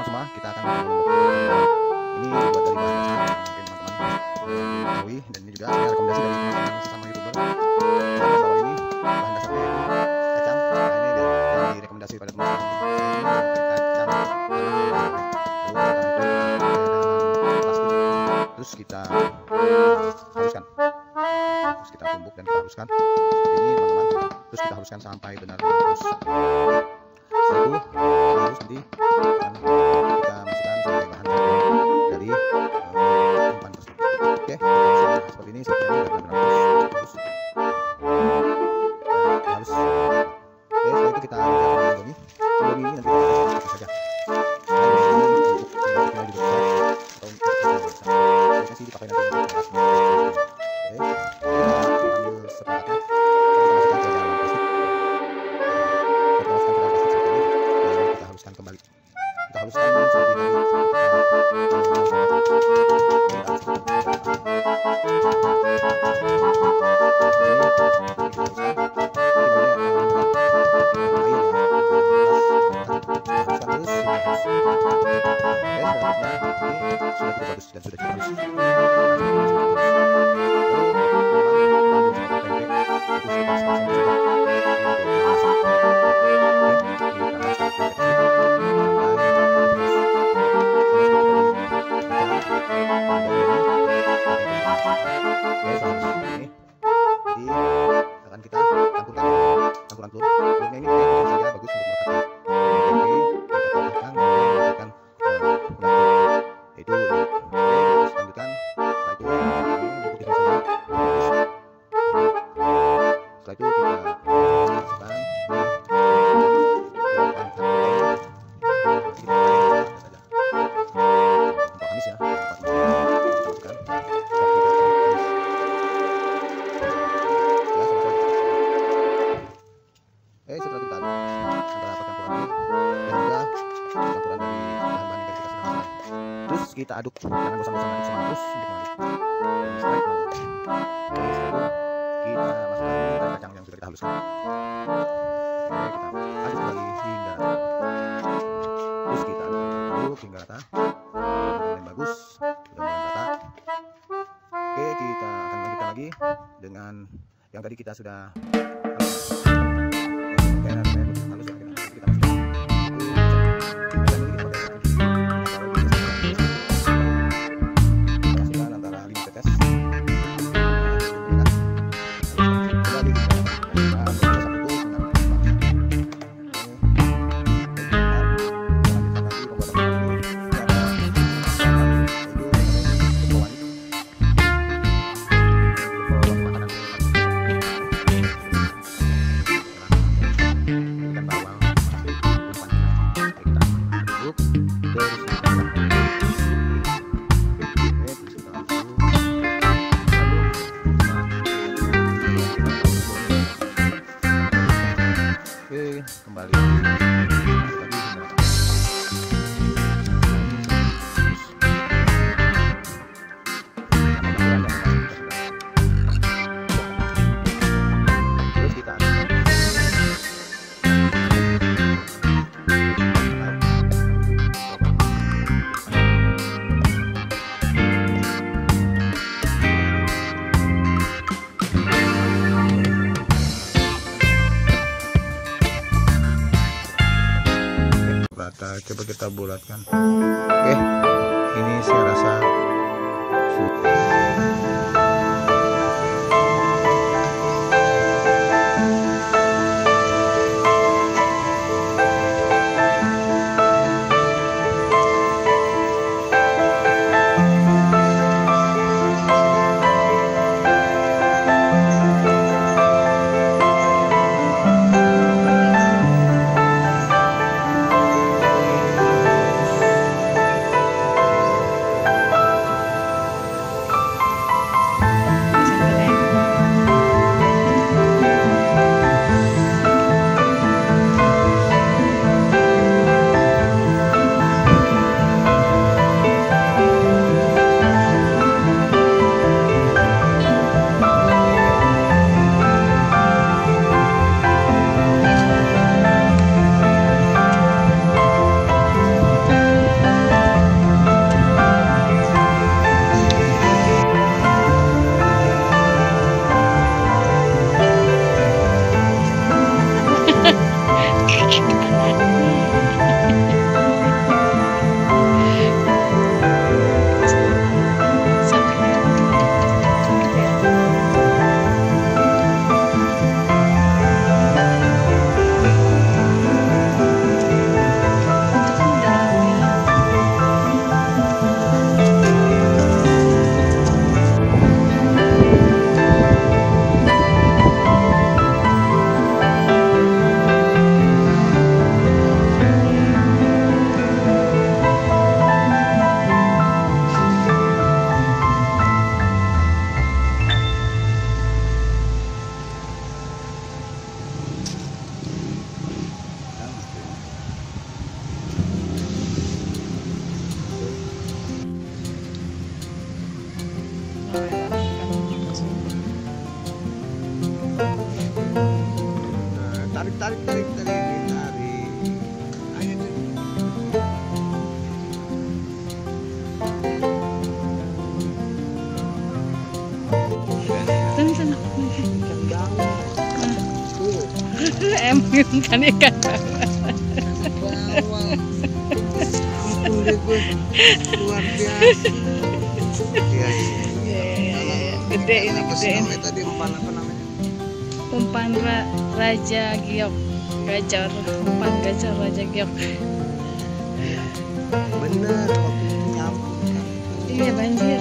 teman-teman semua kita akan ini dibuat dari bahan mungkin teman-teman ketahui dan ini juga ada rekomendasi dari teman-teman sesama youtuber. Bahwa ini bahan dasarnya kacang. Nah ini yang direkomendasi pada teman-teman. Kacang terus kita haluskan. Terus kita tumbuk dan kita haluskan. Seperti ini teman-teman. Terus kita haluskan sampai benar-benar halus setelah itu halus nanti. akan haluskan seperti ini dan sudah halus. Lalu memang kita aduk. Jangan bosan-bosan aduk semua terus untuk mengaduk kita masukkan kacang yang sudah kita haluskan. Oke kita aduk lagi hingga terus kita aduk. Hingga rata. Mulai bagus. Udah mulai rata. Oke kita akan lanjutkan lagi dengan yang tadi kita sudah Oke, kembali. Aduk coba kita bulatkan. Oke ini saya rasa sudah kan ikan bawal. luar biasa Iya, iya. Iya, iya, iya. Gede ini gede ini. tadi umpan apa namanya Umpan ra- Raja Giok. Gacor, umpan gacor Raja Giok. bener waktu itu nyampur kan Iya banjir.